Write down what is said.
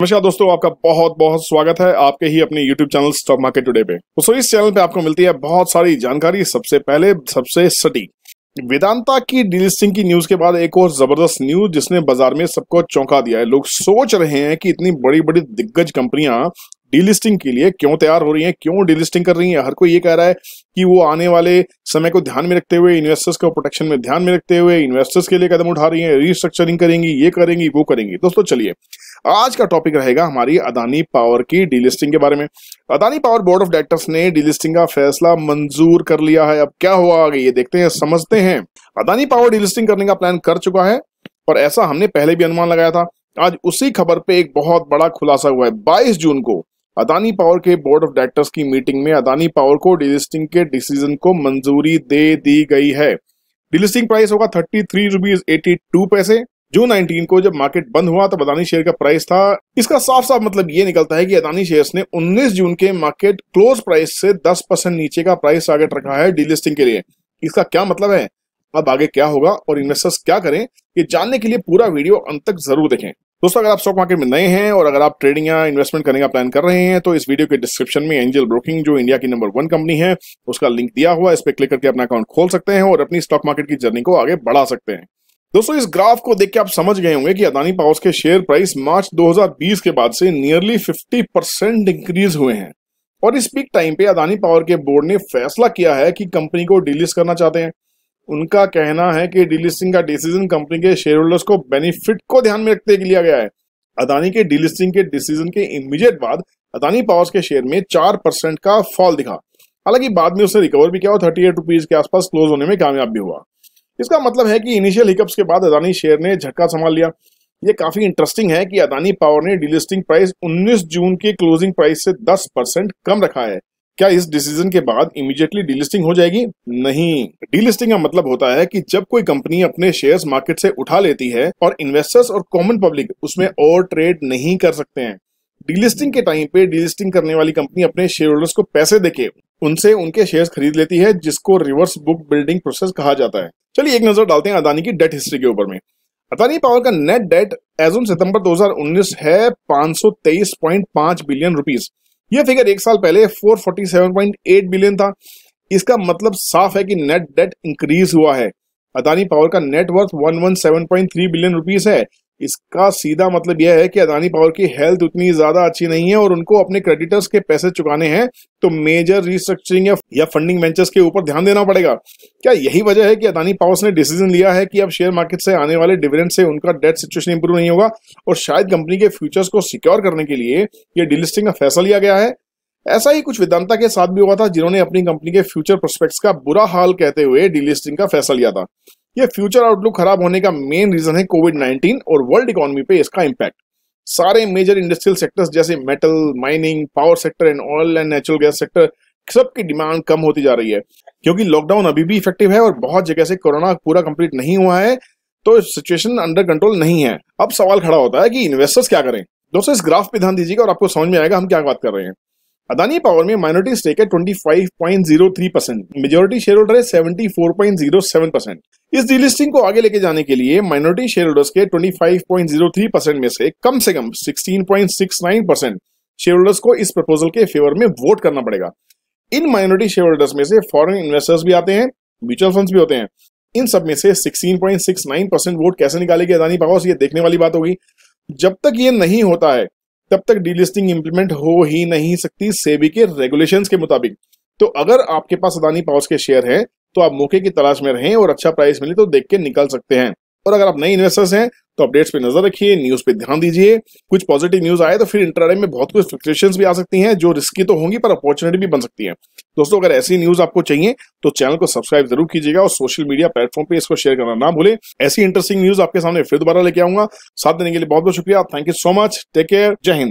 नमस्कार दोस्तों, आपका बहुत बहुत स्वागत है आपके ही अपने YouTube channel stock market today पे। दोस्तों इस चैनल पे आपको मिलती है बहुत सारी जानकारी, सबसे पहले, सबसे सटीक। वेदांता की डीलिस्टिंग की न्यूज़ के बाद एक और ज़बरदस्त न्यूज़ जिसने बाज़ार में सबको चौंका दिया है। लोग सोच रहे हैं कि इतनी बड़ी बड़ी दिग्गज कंपनियाँ डीलिस्टिंग के लिए क्यों तैयार हो रही हैं, क्यों डीलिस्टिंग कर रही हैं? हर कोई ये कह रहा है कि वो आने वाले समय को ध्यान में रखते हुए इन्वेस्टर्स को प्रोटेक्शन में ध्यान में रखते हुए इन्वेस्टर्स के लिए कदम उठा रही हैं रिस्ट्रक्चरिंग करेंगी, ये करेंगी, वो करेंगी। दोस्तों, चलिए, आज का टॉपिक रहेगा हमारी अदानी पावर की डीलिस्टिंग के बारे में। Adani power board of directors ने डीलिस्टिंग का फैसला मंजूर कर लिया है। अब क्या हुआ आगे, ये देखते हैं, समझते हैं। अदानी पावर डीलिस्टिंग करने का प्लान कर चुका है और ऐसा हमने पहले भी अनुमान लगाया था। आज उसी खबर पे एक बहुत बड़ा खुलासा हुआ है 22 जून को। अदानी पावर के बोर्ड ऑफ़ डायरेक्टर्स की मीटिंग में अदानी पावर को डिलिस्टिंग के डिसीज़न को मंजूरी दे दी गई है। डिलिस्टिंग प्राइस होगा thirty three rupees eighty two पैसे। जून 19 को जब मार्केट बंद हुआ तब अदानी शेयर का प्राइस था। इसका साफ़ साफ़ मतलब ये निकलता है कि अदानी शेयर्स ने 19 जून के मार्केट क्लोज प्राइस से 10 परसेंट नीचे का प्राइस टारगेट रखा है डीलिस्टिंग के लिए। इसका क्या मतलब है? अब आगे क्या होगा और इन्वेस्टर्स क्या करें? ये जानने के लिए पूरा वीडियो अंत तक ज़रूर देखें। दोस्तों, अगर आप स्टॉक मार्केट में नए हैं और अगर आप ट्रेडिंग या इन्वेस्टमेंट करने का प्लान कर रहे हैं तो इस वीडियो के डिस्क्रिप्शन में एंजल ब्रोकिंग जो इंडिया की नंबर वन कंपनी है, उसका लिंक दिया हुआ है। इस पर क्लिक करके अपना अकाउंट खोल सकते हैं और अपनी स्टॉक मार्केट की जर्नी को आगे बढ़ा सकते हैं। दोस्तों, इस ग्राफ को देख के आप समझ गए होंगे कि अदानी पावर्स के शेयर प्राइस मार्च 2020 के बाद से नियरली 50 परसेंट इंक्रीज हुए हैं। और इस पीक टाइम पे अदानी पावर के बोर्ड ने फैसला किया है कि कंपनी को डिलिस्ट करना चाहते हैं। उनका कहना है कि डिलिस्टिंग का डिसीज़न कंपनी के शेयर होल्डर्स को बेनिफिट को ध्यान में रखते लिया गया है। अदानी के डिलिस्टिंग के डिसीज़न के इमीडिएट बाद अदानी पावर्स के शेयर में चार परसेंट का फॉल दिखा। हालाँकि बाद में उसने रिकवर भी किया और थर्टी एट रुपीज़ के आसपास क्लोज होने में कामयाब भी हुआ। इसका मतलब है कि इनिशियल हिकअप्स के बाद अदानी शेयर ने झटका संभाल लिया। ये काफ़ी इंटरेस्टिंग है कि अदानी पावर ने डिलिस्टिंग प्राइस 19 जून के क्लोजिंग प्राइस से 10 परसेंट कम रखा है। क्या इस डिसीज़न के बाद इमीडिएटली डीलिस्टिंग हो जाएगी? नहीं। डीलिस्टिंग का मतलब होता है कि जब कोई कंपनी अपने शेयर्स मार्केट से उठा लेती है और इन्वेस्टर्स और कॉमन पब्लिक उसमें और ट्रेड नहीं कर सकते हैं। डीलिस्टिंग के टाइम पे डीलिस्टिंग करने वाली कंपनी अपने शेयर होल्डर्स को पैसे देके उनसे उनके शेयर्स खरीद लेती है, जिसको रिवर्स बुक बिल्डिंग प्रोसेस कहा जाता है। चलिए एक नज़र डालते हैं अदानी की डेट हिस्ट्री के ऊपर में। अदानी पावर का नेट डेट एज ऑन सितंबर 2019 है 523.5 बिलियन रुपीस यह फिगर एक साल पहले 447.8 बिलियन था। इसका मतलब साफ़ है कि नेट डेट इंक्रीज हुआ है। अदानी पावर का नेटवर्थ 117.3 बिलियन रुपीस है। इसका सीधा मतलब यह है कि अदानी पावर की हेल्थ उतनी ज़्यादा अच्छी नहीं है और उनको अपने क्रेडिटर्स के पैसे चुकाने हैं तो मेजर रिस्ट्रक्चरिंग या, फंडिंग वेंचर्स के ऊपर ध्यान देना पड़ेगा। क्या यही वजह है कि अदानी पावर्स ने डिसीज़न लिया है कि अब शेयर मार्केट से आने वाले डिविडेंड से उनका डेट सिचुएशन इंप्रूव नहीं होगा और शायद कंपनी के फ्यूचर्स को सिक्योर करने के लिए यह डिलिस्टिंग का फैसला लिया गया है? ऐसा ही कुछ वेदांता के साथ भी हुआ था जिन्होंने अपनी कंपनी के फ्यूचर प्रोस्पेक्ट्स का बुरा हाल कहते हुए डिलिस्टिंग का फैसला लिया था। ये फ्यूचर आउटलुक खराब होने का मेन रीजन है कोविड 19 और वर्ल्ड इकोनॉमी पे इसका इम्पैक्ट सारे मेजर इंडस्ट्रियल सेक्टर्स जैसे metal mining power sector and oil and natural gas sector सबकी डिमांड कम होती जा रही है। क्योंकि लॉकडाउन अभी भी इफ़ेक्टिव है और बहुत जगह से कोरोना पूरा कंप्लीट नहीं हुआ है तो सिचुएशन अंडर कंट्रोल नहीं है। अब सवाल खड़ा होता है कि इन्वेस्टर्स क्या करें? दोस्तों, इस ग्राफ पे ध्यान दीजिएगा और आपको समझ में आएगा हम क्या बात कर रहे हैं। अदानी पावर में माइनॉरिटी स्टेक है 25.03 परसेंट मेजोरिटी शेयर होल्डर है 74.07 परसेंट इस डीलिस्टिंग को आगे लेके जाने के लिए माइनॉरिटी शेयर होल्डर्स के 25.03 परसेंट में से कम से कम 16.69 परसेंट शेयर होल्डर्स को इस प्रपोजल के फेवर में वोट करना पड़ेगा। इन माइनॉरिटी शेयर होल्डर्स में से फॉरेन इन्वेस्टर्स भी आते हैं म्यूचुअल फंड्स भी होते हैं। इन सब में से 16.69 परसेंट वोट कैसे निकालेगी अदानी पावर? ये देखने वाली बात होगी। जब तक ये नहीं होता है तब तक डीलिस्टिंग इंप्लीमेंट हो ही नहीं सकती सेबी के रेगुलेशंस के मुताबिक। तो अगर आपके पास अदानी पावर्स के शेयर हैं तो आप मौके की तलाश में रहें और अच्छा प्राइस मिले तो देख के निकल सकते हैं। और अगर आप नए इन्वेस्टर्स हैं तो अपडेट्स पे नज़र रखिए न्यूज़ पे ध्यान दीजिए। कुछ पॉजिटिव न्यूज़ आए तो फिर इंटरडे में बहुत कुछ फ्लक्चुएशन भी आ सकती हैं, जो रिस्की तो होंगी, पर अपॉर्चुनिटी भी बन सकती है। दोस्तों, अगर ऐसी न्यूज़ आपको चाहिए तो चैनल को सब्सक्राइब ज़रूर कीजिएगा और सोशल मीडिया प्लेटफॉर्म पे इसको शेयर करना ना भूले। ऐसी इंटरेस्टिंग न्यूज़ आपके सामने फिर दोबारा लेके आऊँगा। साथ देने के लिए बहुत बहुत शुक्रिया। Thank you so much take care जय हिंद।